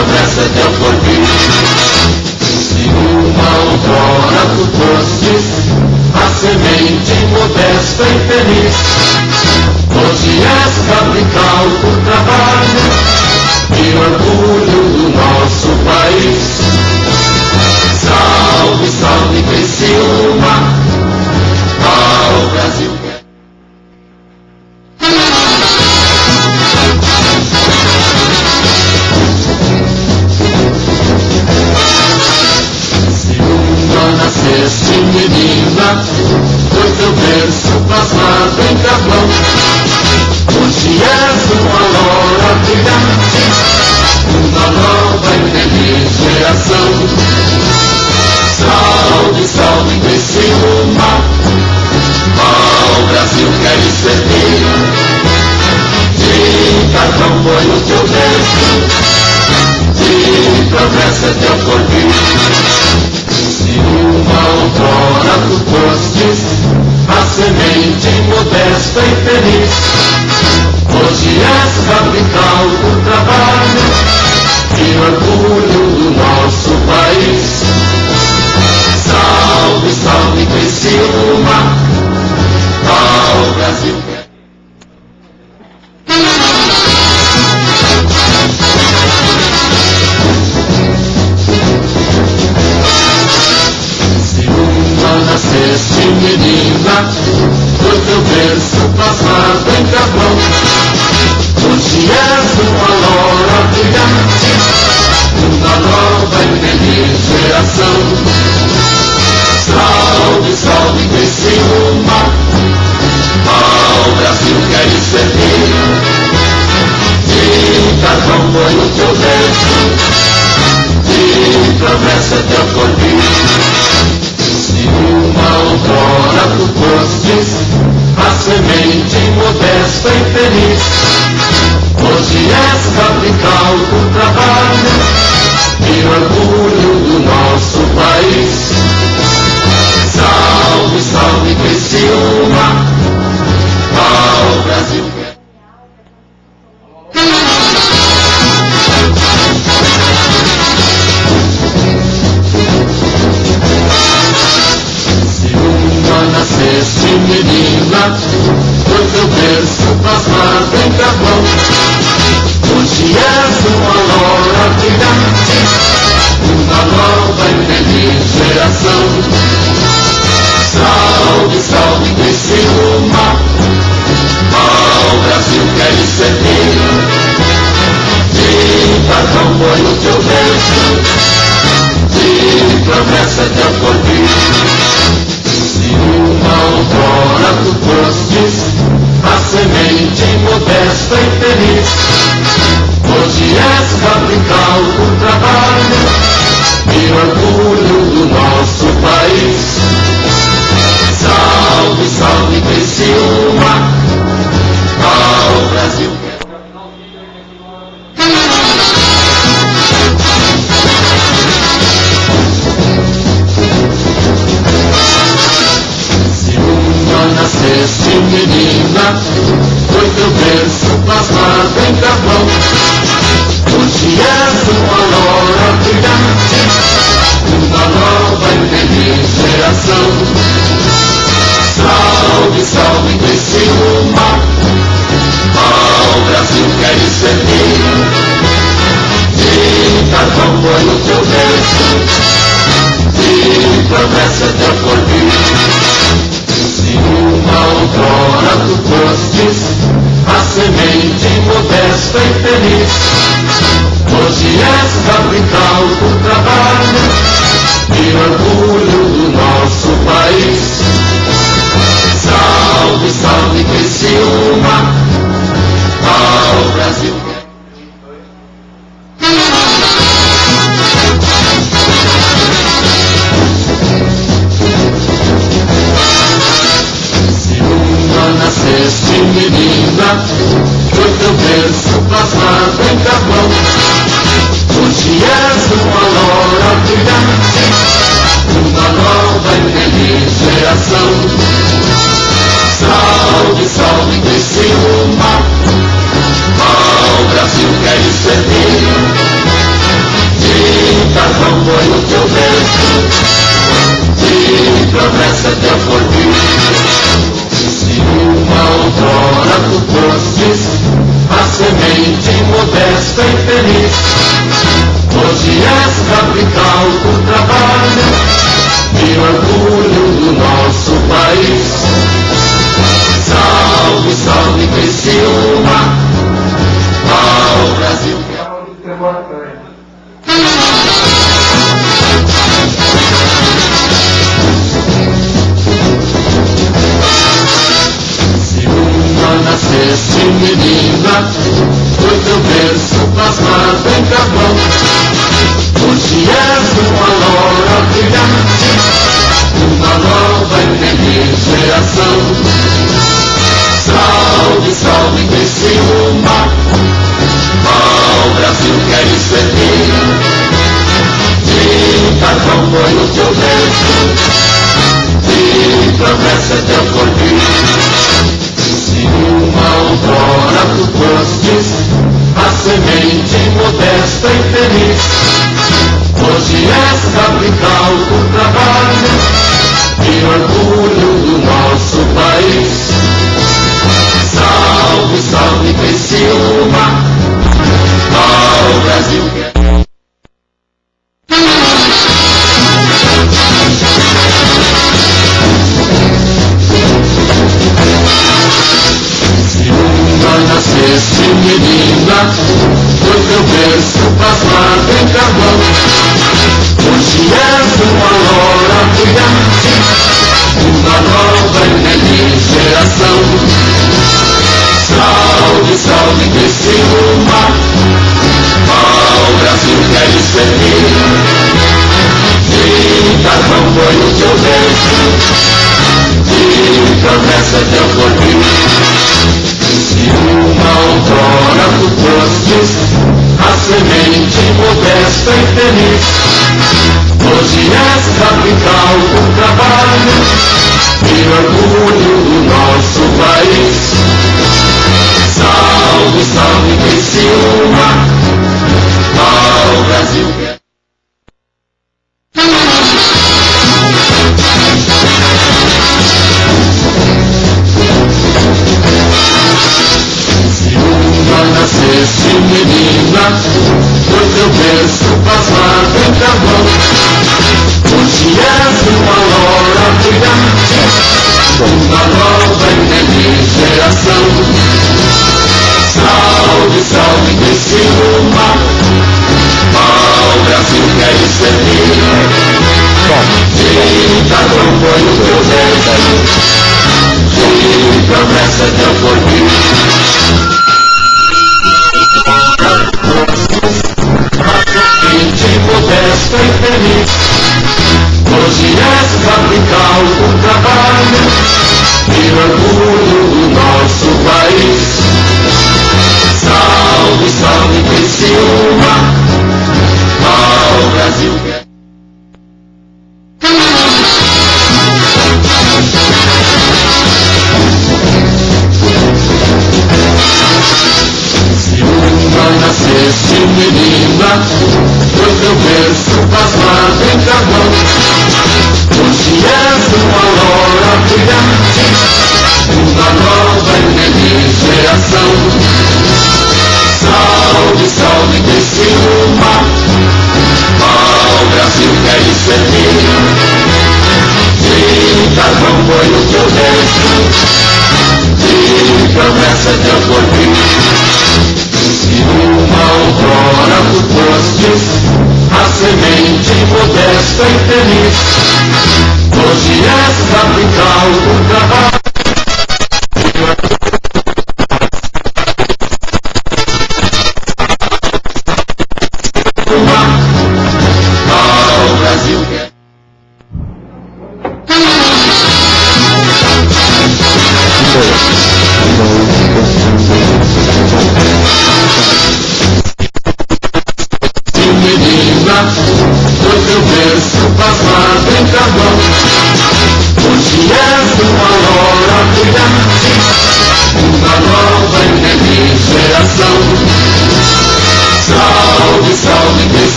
promessa de eu cumprir. Se uma outrora tu fostes, a semente modesta e feliz. Hoje és capital por trabalho e orgulho do nosso país. Salve, salve, Brasil, uma, ao Brasil.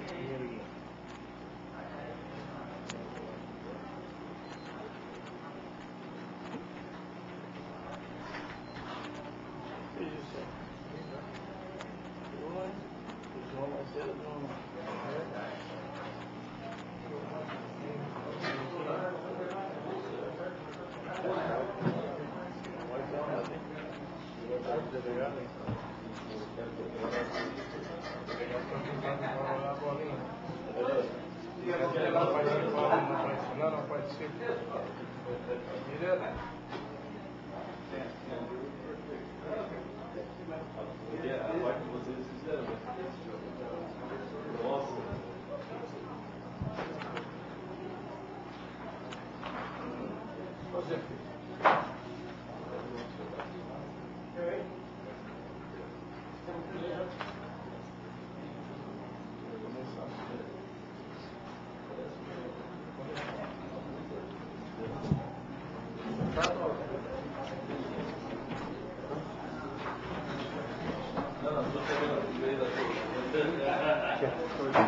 Thank you. Primeira pau? Começar. Começar. Amigo teu de novo, então tem que.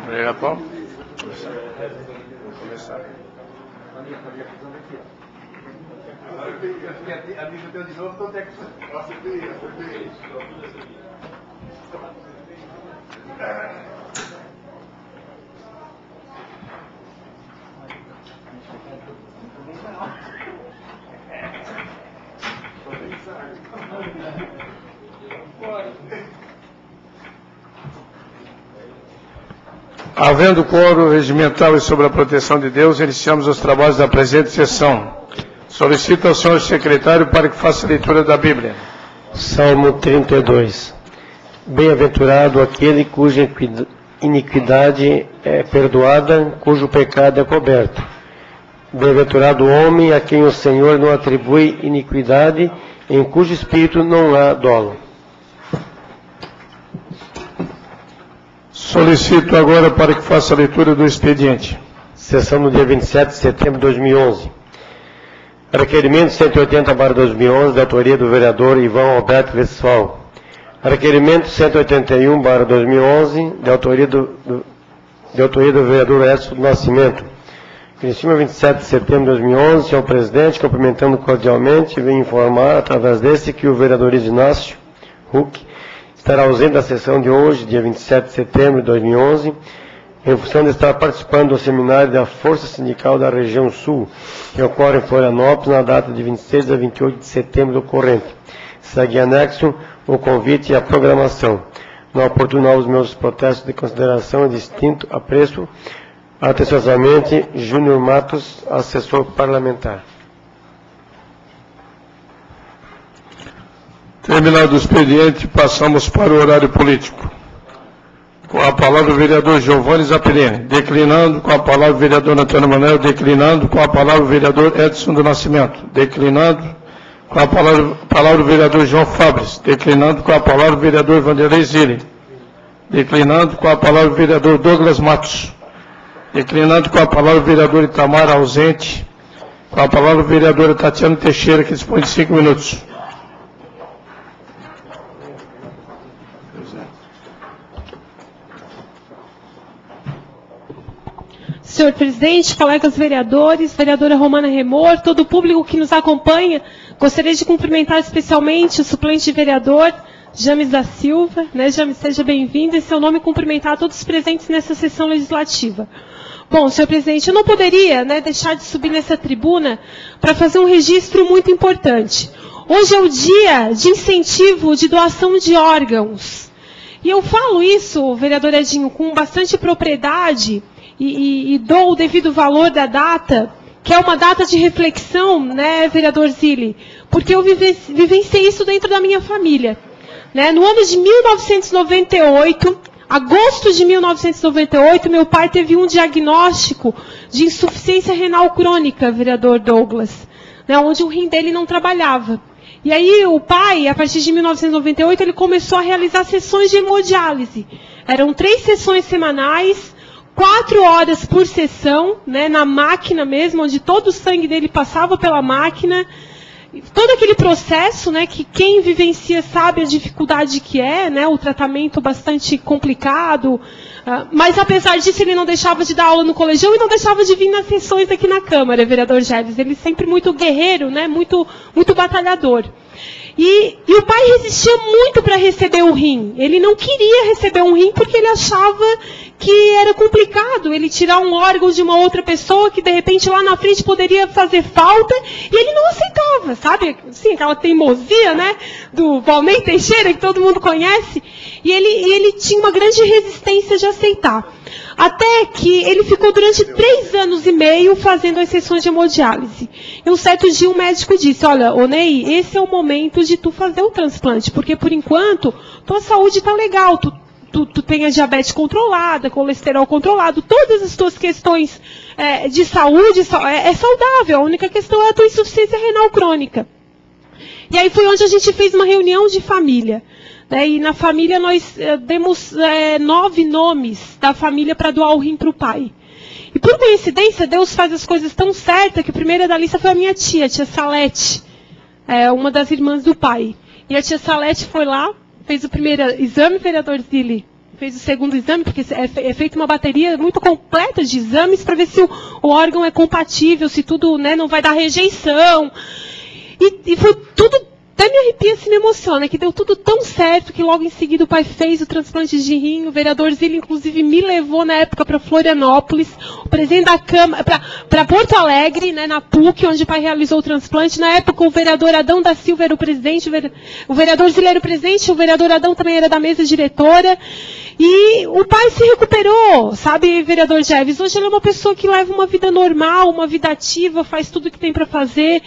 Quel est l'apport C'était Havendo coro regimental e sobre a proteção de Deus, iniciamos os trabalhos da presente sessão. Solicito ao senhor secretário para que faça a leitura da Bíblia. Salmo 32. Bem-aventurado aquele cuja iniquid- iniquidade é perdoada, cujo pecado é coberto. Bem-aventurado o homem a quem o Senhor não atribui iniquidade, em cujo espírito não há dolo. Solicito agora para que faça a leitura do expediente. Sessão no dia 27 de setembro de 2011. Requerimento 180-2011, da autoria do vereador Ivan Alberto Westphal. Requerimento 181-2011, de autoria do, do, de autoria do vereador Edson do Nascimento. Cima 27 de setembro de 2011, senhor presidente, cumprimentando cordialmente, venho informar através desse que o vereador Inácio Huck estará ausente da sessão de hoje, dia 27 de setembro de 2011, em função de estar participando do seminário da Força Sindical da Região Sul, que ocorre em Florianópolis na data de 26 a 28 de setembro do corrente. Segue anexo o convite e a programação. Não oportuno aos meus protestos de consideração e distinto apreço, atenciosamente, Júnior Matos, assessor parlamentar. Terminado o expediente, passamos para o horário político. Com a palavra o vereador Giovanni Zapirini, declinando com a palavra o vereador Antônio Manuel, declinando com a palavra o vereador Edson do Nascimento, declinando com a palavra, palavra o vereador João Fabres, declinando com a palavra o vereador Vanderlei Zilli, declinando com a palavra o vereador Douglas Matos, declinando com a palavra o vereador Itamar ausente, com a palavra o vereador Tatiana Teixeira, que dispõe de cinco minutos. Senhor presidente, colegas vereadores, vereadora Romana Remor, todo o público que nos acompanha, gostaria de cumprimentar especialmente o suplente de vereador, James da Silva. Né, James, seja bem-vindo. Em seu nome, cumprimentar todos os presentes nessa sessão legislativa. Bom, senhor presidente, eu não poderia né, deixar de subir nessa tribuna para fazer um registro muito importante. Hoje é o dia de incentivo de doação de órgãos. E eu falo isso, vereador Edinho, com bastante propriedade, e, e, e, dou o devido valor da data, que é uma data de reflexão, né, vereador Zilli? Porque eu vivenciei isso dentro da minha família. Né? No ano de 1998, agosto de 1998, meu pai teve um diagnóstico de insuficiência renal crônica, vereador Douglas, né, onde o rim dele não trabalhava. E aí o pai, a partir de 1998, ele começou a realizar sessões de hemodiálise. Eram três sessões semanais, quatro horas por sessão, né, na máquina mesmo, onde todo o sangue dele passava pela máquina. Todo aquele processo, né, que quem vivencia sabe a dificuldade que é, né, o tratamento bastante complicado. Uh, mas apesar disso, ele não deixava de dar aula no colegião e não deixava de vir nas sessões aqui na Câmara, vereador Gélis. Ele sempre muito guerreiro, né, muito, muito batalhador. E, e, o pai resistia muito para receber o rim. Ele não queria receber um rim porque ele achava que era complicado ele tirar um órgão de uma outra pessoa que de repente lá na frente poderia fazer falta e ele não aceitava, sabe? Sim, aquela teimosia, né? Do Valmir Teixeira que todo mundo conhece. E ele, e ele tinha uma grande resistência de aceitar. Até que ele ficou durante três anos e meio fazendo as sessões de hemodiálise. E um certo dia um médico disse, olha, Onei, esse é o momento de tu fazer o transplante, porque por enquanto tua saúde está legal, tu tu, tu tenha diabetes controlada, colesterol controlado, todas as tuas questões é, de saúde é, é saudável. A única questão é a tua insuficiência renal crônica. E aí foi onde a gente fez uma reunião de família. Né, e na família nós é, demos é, nove nomes da família para doar o rim para o pai. E por coincidência, Deus faz as coisas tão certas que a primeira da lista foi a minha tia, a tia Salete, é, uma das irmãs do pai. E a tia Salete foi lá, fez o primeiro exame, vereador Zilli, fez o segundo exame, porque é, é feita uma bateria muito completa de exames para ver se o, o, órgão é compatível, se tudo né, não vai dar rejeição. E, e foi tudo até me arrepia, se me emociona, que deu tudo tão certo que logo em seguida o pai fez o transplante de rim. O vereador Zilli, inclusive, me levou na época para Florianópolis, o presidente da Câmara, para Porto Alegre, né, na PUC, onde o pai realizou o transplante. Na época, o vereador Adão da Silva era o presidente, o vereador Zilli era o presidente, o vereador Adão também era da mesa diretora. E o pai se recuperou, sabe, vereador Jeves? Hoje ele é uma pessoa que leva uma vida normal, uma vida ativa, faz tudo o que tem para fazer.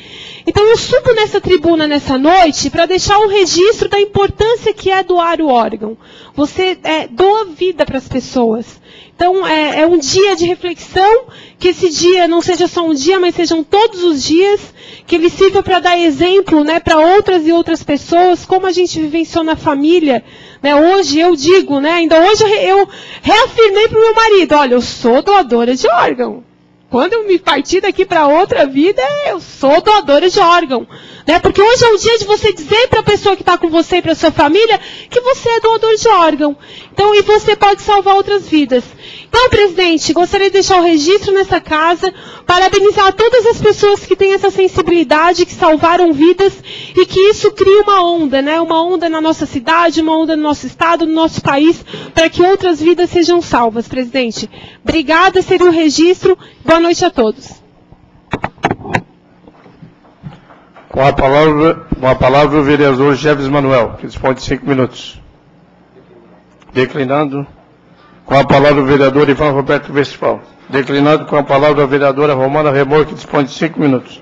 Então eu subo nessa tribuna nessa noite para deixar um registro da importância que é doar o órgão. Você é, doa vida para as pessoas. Então, é, é, um dia de reflexão, que esse dia não seja só um dia, mas sejam todos os dias, que ele sirva para dar exemplo né, para outras e outras pessoas, como a gente vivenciou na família. Né? Hoje eu digo, né, ainda hoje eu reafirmei para o meu marido, olha, eu sou doadora de órgão. Quando eu me partir daqui para outra vida, eu sou doadora de órgão. Né? Porque hoje é o dia de você dizer para a pessoa que está com você e para sua família que você é doador de órgão. Então, e você pode salvar outras vidas. Então, presidente, gostaria de deixar o registro nessa casa, parabenizar todas as pessoas que têm essa sensibilidade, que salvaram vidas e que isso cria uma onda, né? Uma onda na nossa cidade, uma onda no nosso estado, no nosso país, para que outras vidas sejam salvas, presidente. Obrigada, seria o registro. Boa noite a todos. Com a palavra, com a palavra o vereador Jeves Manuel, que dispõe de cinco minutos. Declinando. Com a palavra o vereador Ivan Roberto Vespal. Declinando com a palavra a vereadora Romana Remor, que dispõe de cinco minutos.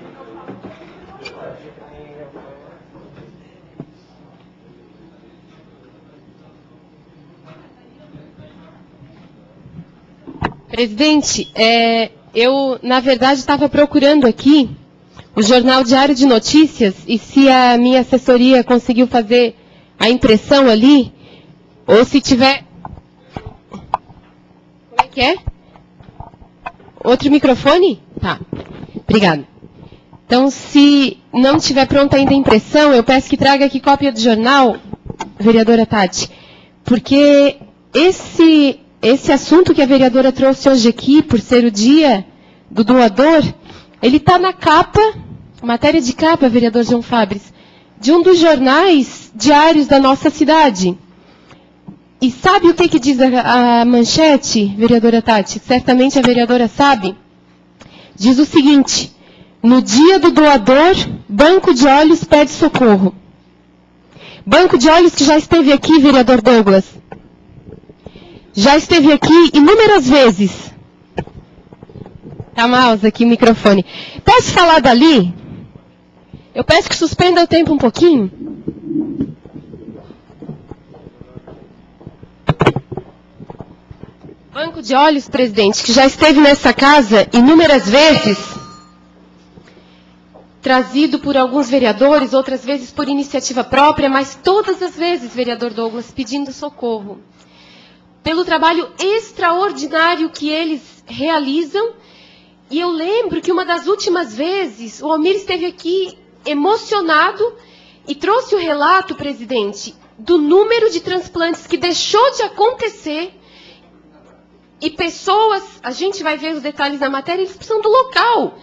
Presidente, é, eu, na verdade, estava procurando aqui o Jornal Diário de Notícias e se a minha assessoria conseguiu fazer a impressão ali, ou se tiver. Como é que é? Outro microfone? Tá. Obrigada. Então, se não tiver pronta ainda a impressão, eu peço que traga aqui cópia do jornal, vereadora Tati, porque esse esse assunto que a vereadora trouxe hoje aqui, por ser o dia do doador, ele está na capa, matéria de capa, vereador João Fabres, de um dos jornais diários da nossa cidade. E sabe o que, que diz a, a manchete, vereadora Tati? Certamente a vereadora sabe. Diz o seguinte: no dia do doador, Banco de Olhos pede socorro. Banco de Olhos que já esteve aqui, vereador Douglas já esteve aqui inúmeras vezes. Tá mouse aqui o microfone. Posso falar dali? Eu peço que suspenda o tempo um pouquinho. Banco de Olhos, presidente, que já esteve nessa casa inúmeras vezes, trazido por alguns vereadores, outras vezes por iniciativa própria, mas todas as vezes, vereador Douglas, pedindo socorro pelo trabalho extraordinário que eles realizam. E eu lembro que uma das últimas vezes o Almir esteve aqui emocionado e trouxe o relato, presidente, do número de transplantes que deixou de acontecer. E pessoas, a gente vai ver os detalhes da matéria, eles precisam do local.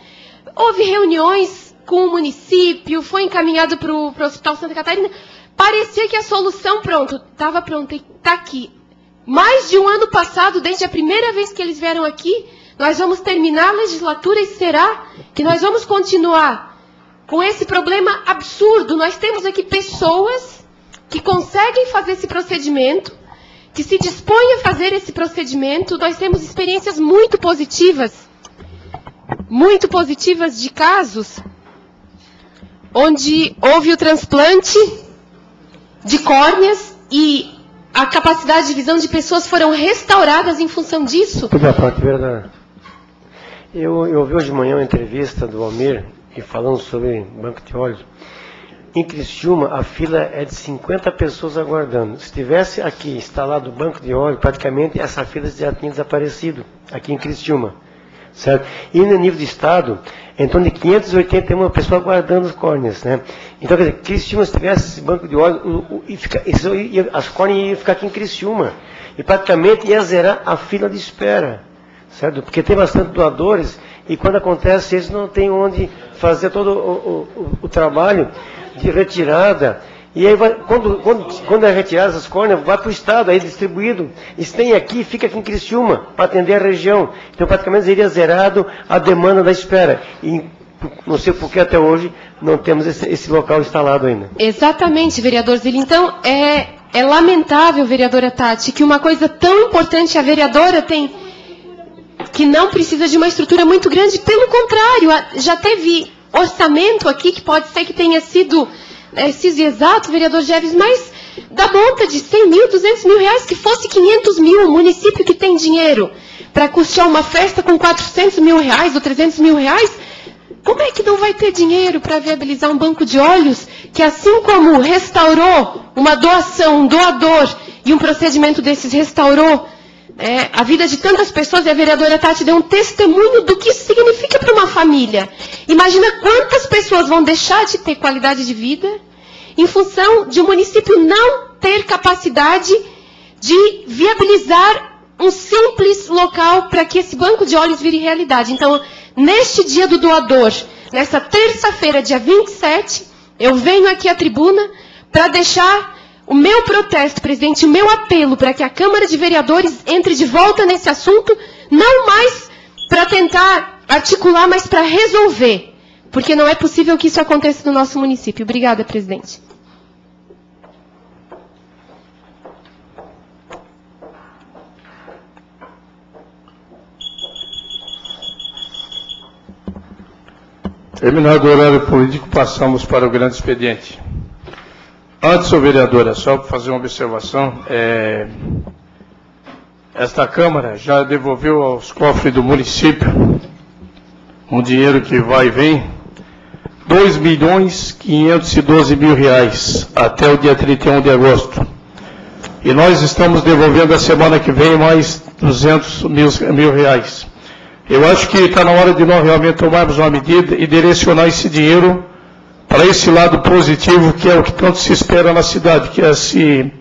Houve reuniões com o município, foi encaminhado para o Hospital Santa Catarina. Parecia que a solução, pronto, estava pronta, está aqui. Mais de um ano passado, desde a primeira vez que eles vieram aqui, nós vamos terminar a legislatura e será que nós vamos continuar com esse problema absurdo. Nós temos aqui pessoas que conseguem fazer esse procedimento, que se dispõem a fazer esse procedimento. Nós temos experiências muito positivas, muito positivas de casos onde houve o transplante de córneas e a capacidade de visão de pessoas foram restauradas em função disso? Tudo a parte verdade. Eu, eu ouvi hoje de manhã uma entrevista do Almir e falando sobre banco de olhos. Em Criciúma, a fila é de 50 pessoas aguardando. Se tivesse aqui instalado o banco de óleo, praticamente essa fila já tinha desaparecido aqui em Criciúma. Certo? E no nível de Estado, em torno de 581 pessoas guardando as córneas. Né? Então, quer dizer, Criciúma, se tivesse esse banco de óleo, ia, as córneas iam ficar aqui em Criciúma. E praticamente ia zerar a fila de espera. Certo? Porque tem bastante doadores e quando acontece eles não têm onde fazer todo o, o, o trabalho de retirada e aí, vai, quando, quando, quando é retirada essas córneas, vai para o Estado, aí é distribuído. Se tem aqui, fica aqui em Criciúma, para atender a região. Então, praticamente, seria zerado a demanda da espera. E não sei por que até hoje não temos esse, esse local instalado ainda. Exatamente, vereador Zilli. Então, é, é lamentável, vereadora Tati, que uma coisa tão importante a vereadora tem que não precisa de uma estrutura muito grande. Pelo contrário, já teve orçamento aqui que pode ser que tenha sido é, CIS exato, vereador Jeves, mas da monta de 100 mil, 200 mil reais, que fosse 500 mil, um município que tem dinheiro para custear uma festa com 400 mil reais ou 300 mil reais, como é que não vai ter dinheiro para viabilizar um banco de olhos que, assim como restaurou uma doação, um doador, e um procedimento desses restaurou é, a vida de tantas pessoas, e a vereadora Tati deu um testemunho do que isso significa para uma família. Imagina quantas pessoas vão deixar de ter qualidade de vida em função de o um município não ter capacidade de viabilizar um simples local para que esse banco de olhos vire realidade. Então, neste dia do doador, nessa terça-feira, dia 27, eu venho aqui à tribuna para deixar o meu protesto, presidente, o meu apelo para que a Câmara de Vereadores entre de volta nesse assunto, não mais para tentar articular, mas para resolver. Porque não é possível que isso aconteça no nosso município. Obrigada, presidente. Terminado o horário político, passamos para o grande expediente. Antes, vereadora, só para fazer uma observação, é, esta Câmara já devolveu aos cofres do município um dinheiro que vai e vem, 2 milhões 512 mil reais até o dia 31 de agosto. E nós estamos devolvendo a semana que vem mais 200 mil, mil reais. Eu acho que está na hora de nós realmente tomarmos uma medida e direcionar esse dinheiro para esse lado positivo que é o que tanto se espera na cidade, que é esse,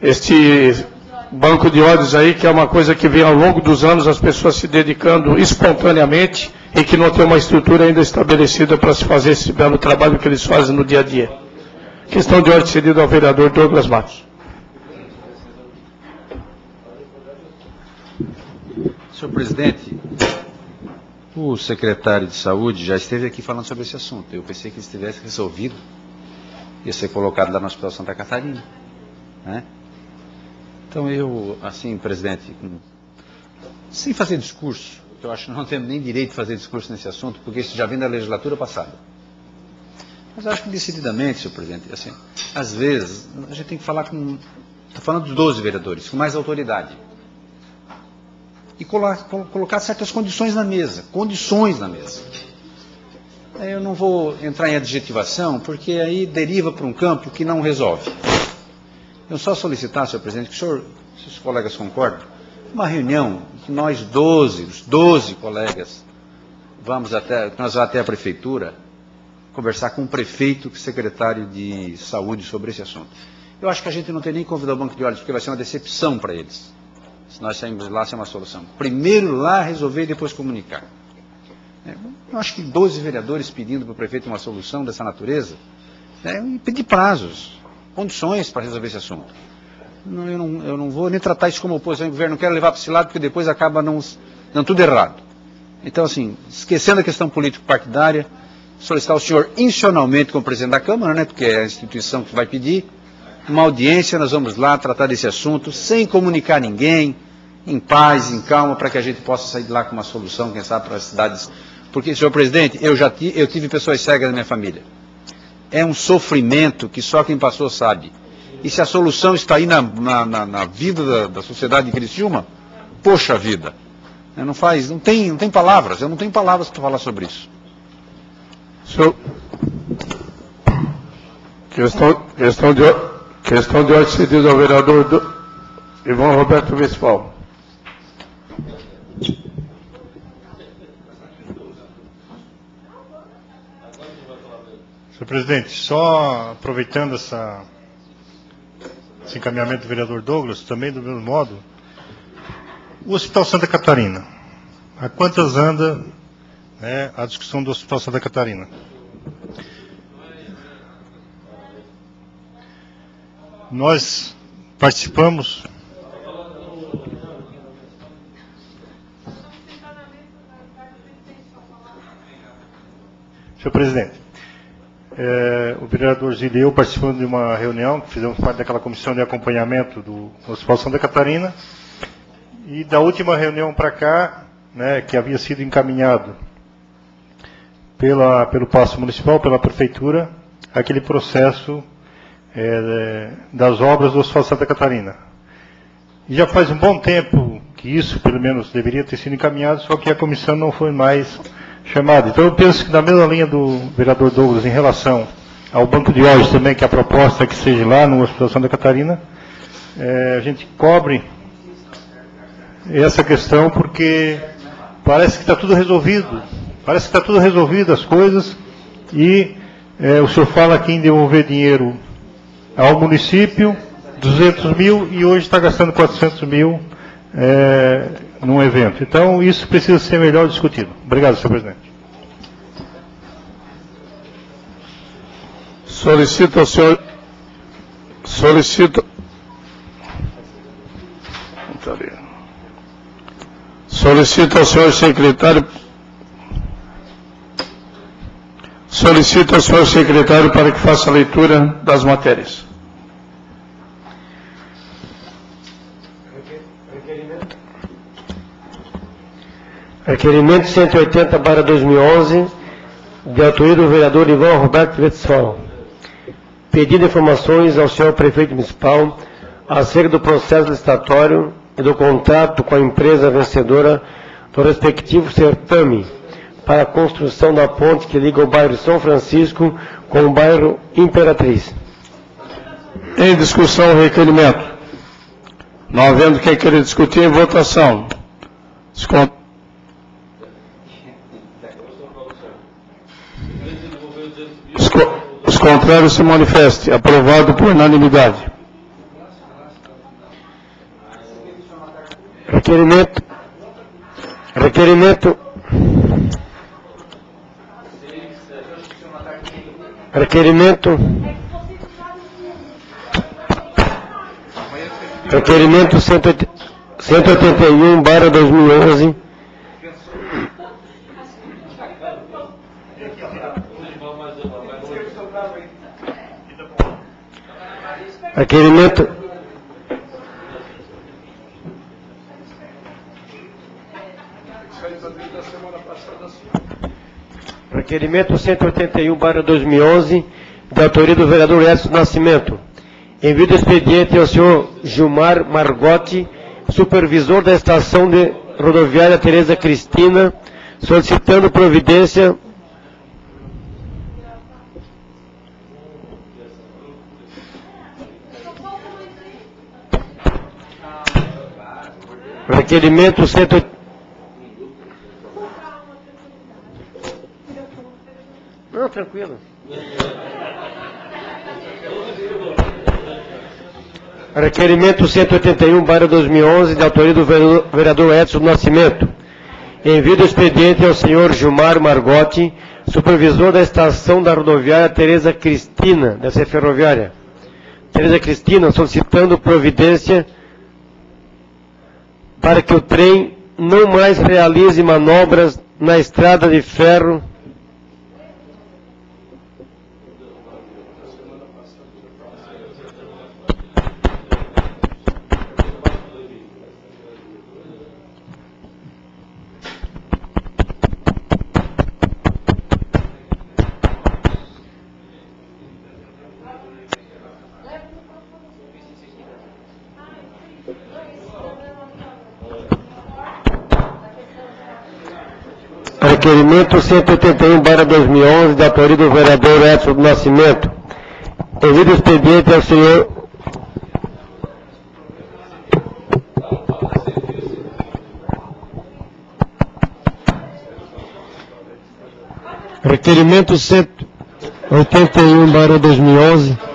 este banco de ódios aí, que é uma coisa que vem ao longo dos anos as pessoas se dedicando espontaneamente e que não tem uma estrutura ainda estabelecida para se fazer esse belo trabalho que eles fazem no dia a dia. Questão de ordem cedida ao vereador Douglas Matos. Senhor presidente, o secretário de saúde já esteve aqui falando sobre esse assunto. Eu pensei que ele estivesse resolvido, ia ser colocado lá no Hospital Santa Catarina. Né? Então eu, assim, presidente, sem fazer discurso, eu acho que não temos nem direito de fazer discurso nesse assunto, porque isso já vem da legislatura passada. Mas acho que decididamente, senhor presidente, assim, às vezes a gente tem que falar com. Estou falando dos 12 vereadores, com mais autoridade e colocar certas condições na mesa. Condições na mesa. Eu não vou entrar em adjetivação, porque aí deriva para um campo que não resolve. Eu só solicitar, senhor presidente, que o senhor, se os colegas concordam, uma reunião que nós 12, os 12 colegas, vamos até, nós vamos até a prefeitura, conversar com o prefeito e secretário de saúde sobre esse assunto. Eu acho que a gente não tem nem convidar o banco de olhos, porque vai ser uma decepção para eles. Se nós saímos lá, sem uma solução. Primeiro lá resolver e depois comunicar. É, eu acho que 12 vereadores pedindo para o prefeito uma solução dessa natureza, é, e pedir prazos, condições para resolver esse assunto. Não, eu, não, eu, não, vou nem tratar isso como oposição ao governo, não quero levar para esse lado, porque depois acaba não, tudo errado. Então, assim, esquecendo a questão político-partidária, solicitar ao senhor institucionalmente como presidente da Câmara, né, porque é a instituição que vai pedir, uma audiência, nós vamos lá tratar desse assunto, sem comunicar ninguém, em paz, em calma, para que a gente possa sair de lá com uma solução, quem sabe, para as cidades. Porque, senhor presidente, eu já eu tive pessoas cegas na minha família. É um sofrimento que só quem passou sabe. E se a solução está aí na, na, na vida da, da, sociedade de Criciúma, poxa vida. Não faz, não tem, não tem palavras, eu não tenho palavras para falar sobre isso. Senhor, questão, questão de, questão de ordem cedida ao vereador do, Ivan Roberto Vespal. Senhor presidente, só aproveitando essa, esse encaminhamento do vereador Douglas, também do mesmo modo, o Hospital Santa Catarina. Há quantas anda né, a discussão do Hospital Santa Catarina? Nós participamos. Senhor presidente, é, o vereador Zilli e eu participando de uma reunião, que fizemos parte daquela comissão de acompanhamento do Hospital Santa Catarina, e da última reunião para cá, né, que havia sido encaminhado pela, pelo Passo Municipal, pela Prefeitura, aquele processo é, das obras do Hospital Santa Catarina. E já faz um bom tempo que isso, pelo menos, deveria ter sido encaminhado, só que a comissão não foi mais chamada. Então eu penso que na mesma linha do vereador Douglas em relação ao banco de olhos também, que a proposta é que seja lá no Hospital Santa Catarina, é, a gente cobre essa questão porque parece que está tudo resolvido. Parece que está tudo resolvido as coisas e é, o senhor fala aqui em devolver dinheiro ao município, 200 mil, e hoje está gastando 400 mil é, num evento. Então, isso precisa ser melhor discutido. Obrigado, senhor presidente. Solicito ao senhor. Solicito. Solicito ao senhor secretário. Solicito ao senhor secretário para que faça a leitura das matérias. Requerimento 180 para 2011, de autoria do vereador Ivan Roberto Wetzel. Pedindo informações ao senhor prefeito municipal acerca do processo licitatório e do contrato com a empresa vencedora do respectivo certame para a construção da ponte que liga o bairro São Francisco com o bairro Imperatriz. Em discussão o requerimento. Não havendo quem queira discutir em votação. Os, co- os contrários se manifestem. Aprovado por unanimidade. Requerimento. Requerimento. Requerimento. Requerimento 180 181 barra 2011. Requerimento. Requerimento 181 barra 2011, de autoria do vereador Edson Nascimento. Envio do expediente ao senhor Gilmar Margotti, supervisor da estação de rodoviária Tereza Cristina, solicitando providência Requerimento 180. Não, tranquilo. Requerimento 181, barra 2011, de autoria do vereador- Edson Nascimento. Envio do expediente ao senhor Gilmar Margotti, supervisor da estação da rodoviária Tereza Cristina, dessa ferroviária. Tereza Cristina, solicitando providência para que o trem não mais realize manobras na estrada de ferro Requerimento 181 barra 2011, da autoria do vereador Edson do Nascimento. Envio do expediente ao senhor... Requerimento 181 barra 2011.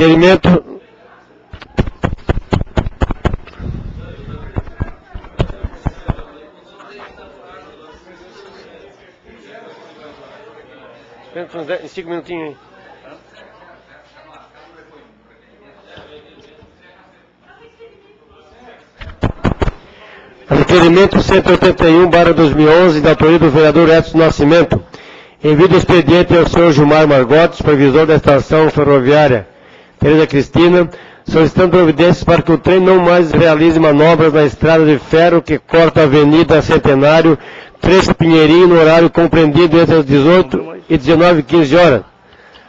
requerimento cinco minutinhos. Requerimento 181, barra 2011, da autoria do vereador Edson Nascimento. Envio do expediente ao senhor Gilmar Margotes, supervisor da estação ferroviária Tereza Cristina, solicitando providências para que o trem não mais realize manobras na estrada de ferro que corta a Avenida Centenário, trecho Pinheirinho, no horário compreendido entre as 18 e 19 15 horas.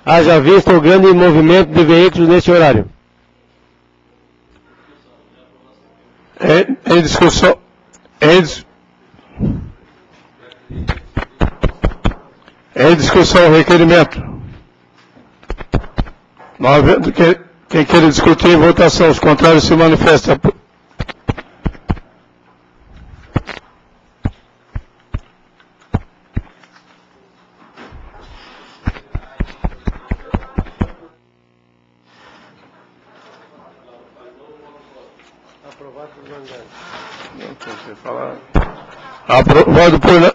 Haja vista o grande movimento de veículos neste horário. Em, em discussão. Em, em discussão requerimento. Não havendo que, quem queira discutir em votação, os contrários se manifestam. Aprovado por,